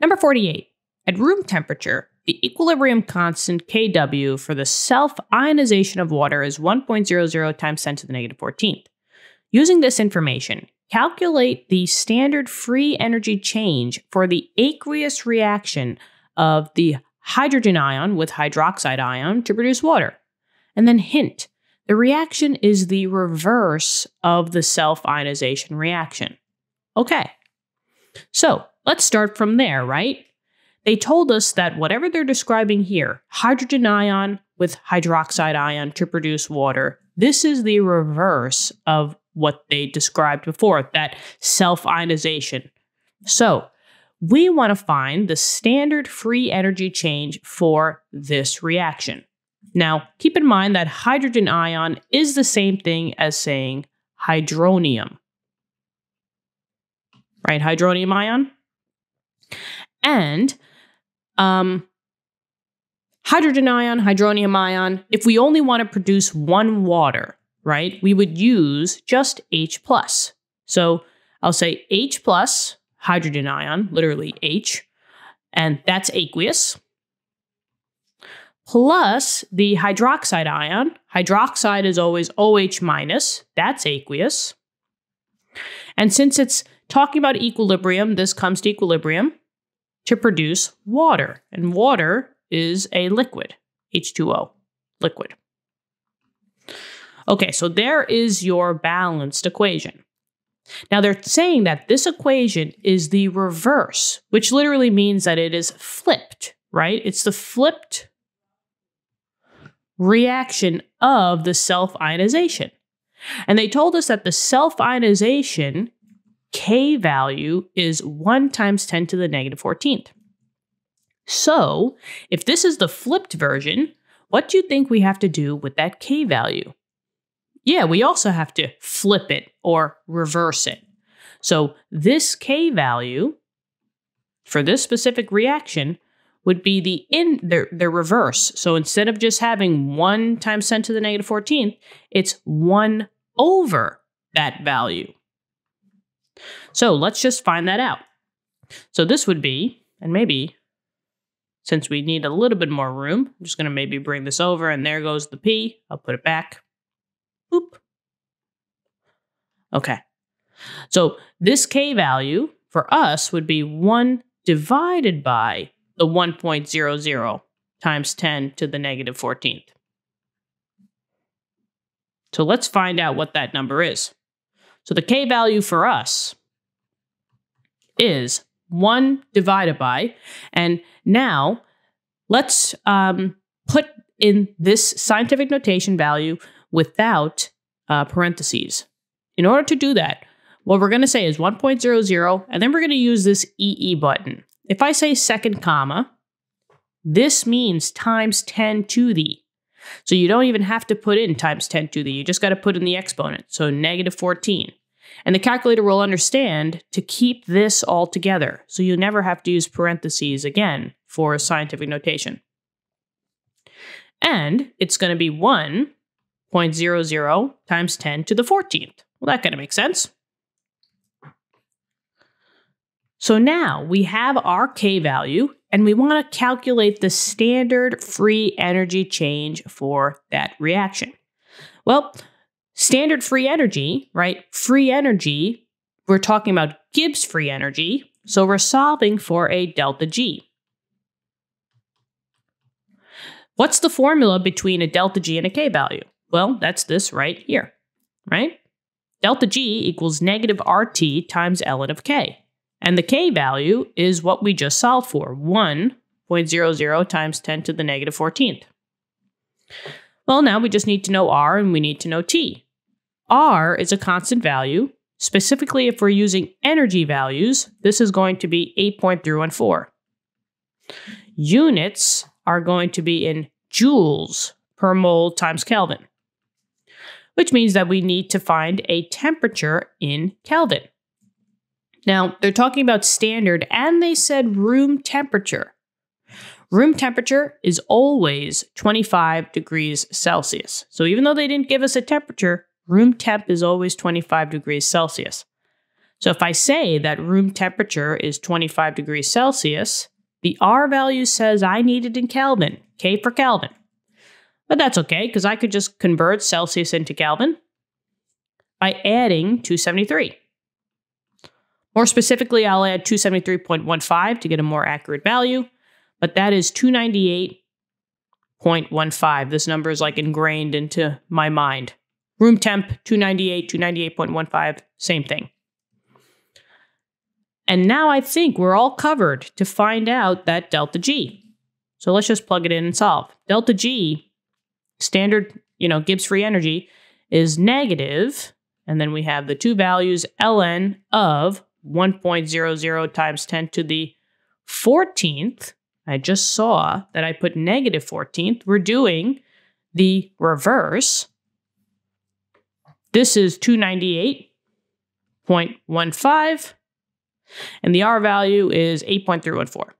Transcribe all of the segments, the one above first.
Number 48. At room temperature, the equilibrium constant Kw for the self ionization of water is 1.00 times 10 to the negative 14th. Using this information, calculate the standard free energy change for the aqueous reaction of the hydrogen ion with hydroxide ion to produce water. And then hint, the reaction is the reverse of the self ionization reaction. Okay, so let's start from there, right? They told us that whatever they're describing here, hydrogen ion with hydroxide ion to produce water, this is the reverse of what they described before, that self ionization. So we want to find the standard free energy change for this reaction. Now, keep in mind that hydrogen ion is the same thing as saying hydronium. Right? Hydronium ion. And um, hydrogen ion, hydronium ion, if we only want to produce one water, right, we would use just H plus. So I'll say H plus hydrogen ion, literally H, and that's aqueous, plus the hydroxide ion. Hydroxide is always OH minus, that's aqueous. And since it's talking about equilibrium, this comes to equilibrium to produce water. And water is a liquid, H2O, liquid. Okay, so there is your balanced equation. Now they're saying that this equation is the reverse, which literally means that it is flipped, right? It's the flipped reaction of the self ionization. And they told us that the self ionization K value is 1 times 10 to the negative 14th. So, if this is the flipped version, what do you think we have to do with that K value? Yeah, we also have to flip it or reverse it. So, this K value for this specific reaction would be the in the, the reverse. So instead of just having 1 times 10 to the negative 14th, it's 1 over that value. So let's just find that out. So this would be, and maybe since we need a little bit more room, I'm just going to maybe bring this over, and there goes the P. I'll put it back. Oop. Okay. So this K value for us would be 1 divided by the 1.00 times 10 to the negative 14th. So let's find out what that number is. So the K value for us is 1 divided by, and now let's um, put in this scientific notation value without uh, parentheses. In order to do that, what we're going to say is 1.00, and then we're going to use this EE button. If I say second comma, this means times 10 to the. So you don't even have to put in times 10 to the, you just got to put in the exponent. So negative 14. And the calculator will understand to keep this all together, so you never have to use parentheses again for scientific notation. And it's going to be 1.00 times 10 to the 14th. Well, that kind of makes sense. So now we have our K value and we want to calculate the standard free energy change for that reaction. Well, Standard free energy, right? Free energy, we're talking about Gibbs free energy, so we're solving for a delta G. What's the formula between a delta G and a K value? Well, that's this right here, right? Delta G equals negative RT times ln of K. And the K value is what we just solved for, 1.00 times 10 to the negative 14th. Well, now we just need to know R and we need to know T. R is a constant value. Specifically, if we're using energy values, this is going to be 8.314. Units are going to be in joules per mole times Kelvin, which means that we need to find a temperature in Kelvin. Now, they're talking about standard and they said room temperature. Room temperature is always 25 degrees Celsius. So even though they didn't give us a temperature, room temp is always 25 degrees Celsius. So if I say that room temperature is 25 degrees Celsius, the R value says I need it in Kelvin, K for Kelvin. But that's okay, because I could just convert Celsius into Kelvin by adding 273. More specifically, I'll add 273.15 to get a more accurate value, but that is 298.15. This number is like ingrained into my mind. Room temp, 298, 298.15, same thing. And now I think we're all covered to find out that delta G. So let's just plug it in and solve. Delta G, standard, you know, Gibbs free energy, is negative, and then we have the two values ln of 1.00 times 10 to the 14th. I just saw that I put negative 14th. We're doing the reverse. This is 298.15 and the R value is 8.314.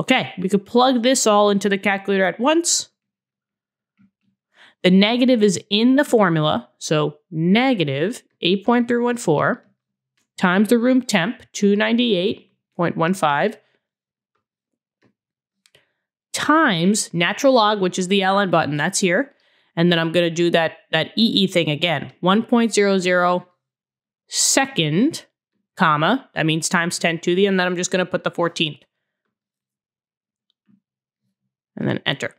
Okay, we could plug this all into the calculator at once. The negative is in the formula, so negative 8.314 times the room temp, 298.15, times natural log, which is the ln button, that's here. And then I'm going to do that, that EE thing again, 1.00 second comma. That means times 10 to the, and then I'm just going to put the 14th. And then enter.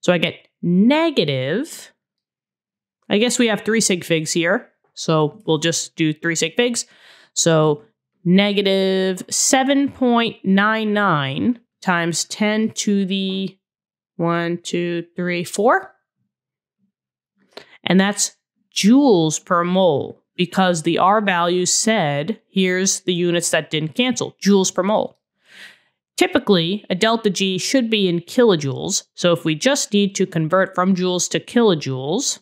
So I get negative. I guess we have three sig figs here. So we'll just do three sig figs. So negative 7.99 times 10 to the 1, 2, 3, 4. And that's joules per mole because the R value said, here's the units that didn't cancel, joules per mole. Typically, a delta G should be in kilojoules, so if we just need to convert from joules to kilojoules,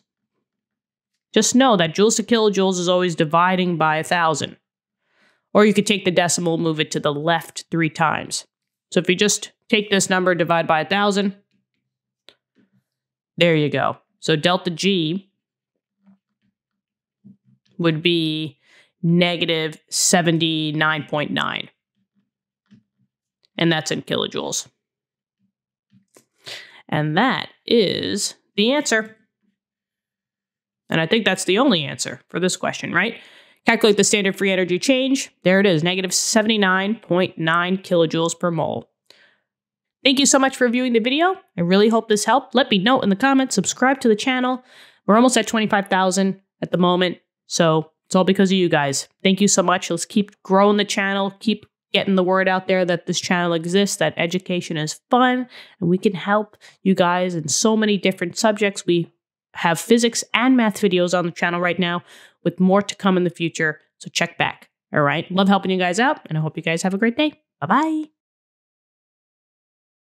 just know that joules to kilojoules is always dividing by a 1,000. Or you could take the decimal, move it to the left three times. So if you just take this number, divide by a 1,000, there you go. So delta G would be negative 79.9. And that's in kilojoules. And that is the answer. And I think that's the only answer for this question, right? Calculate the standard free energy change. There it is, negative 79.9 kilojoules per mole. Thank you so much for viewing the video. I really hope this helped. Let me know in the comments, subscribe to the channel. We're almost at 25,000 at the moment. So it's all because of you guys. Thank you so much. Let's keep growing the channel, keep getting the word out there that this channel exists, that education is fun, and we can help you guys in so many different subjects. We have physics and math videos on the channel right now with more to come in the future. So check back. All right. Love helping you guys out, and I hope you guys have a great day. Bye bye.